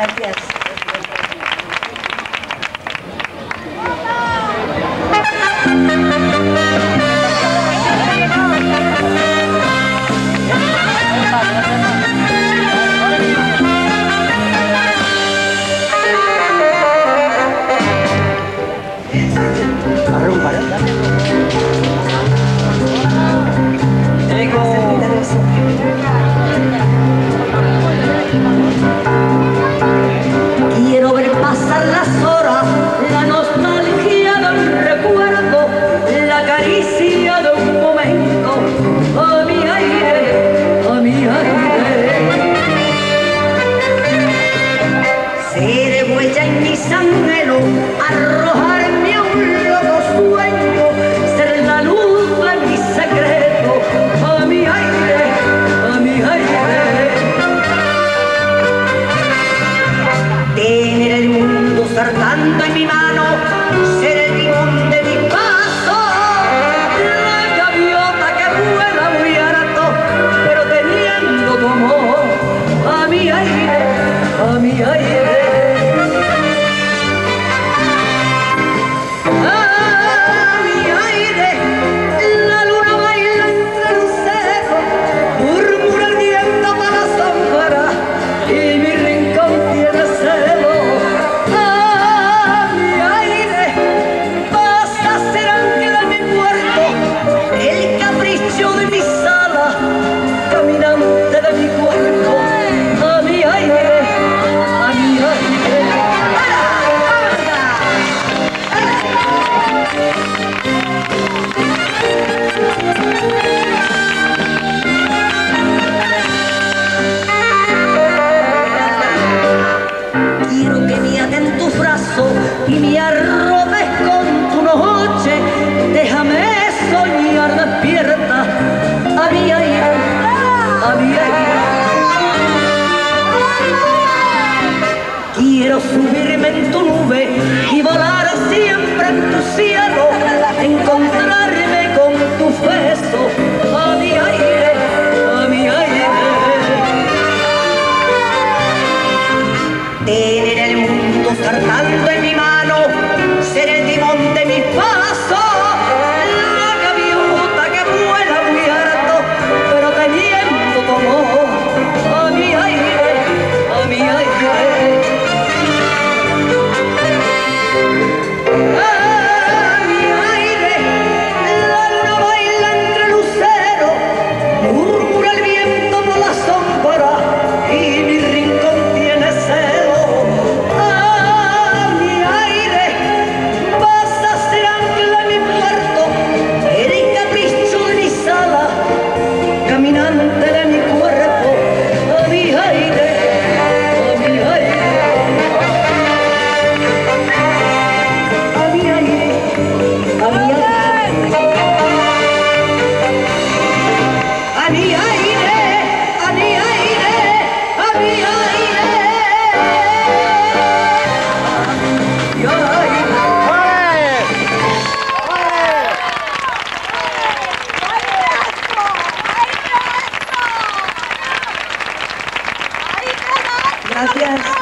Gracias. Arrumba, y me arrobes con tu noche, déjame soñar despierta, a mi aire, a mi aire. Quiero subirme en tu nube y volar siempre en tu cielo, encontrarme con tu beso, a mi aire, a mi aire. Tener el mundo saltando en mi Gracias.